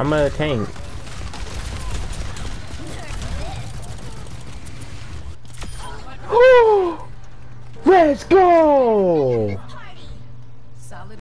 I'm a tank. Let's go!